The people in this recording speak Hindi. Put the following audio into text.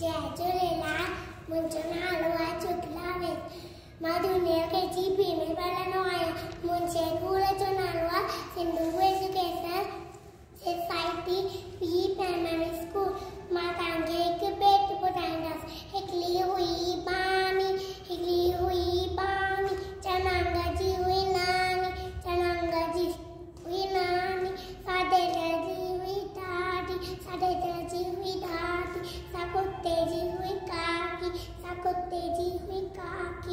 जय झूलेलाल मुंहिंजो नालो आहे चुटलावेश माँ दुनिया के जी में पढ़ंदो आहियाँ नालो आहे Sindhu education society sacotei de ruicaque, sacoteiro de ruicaque.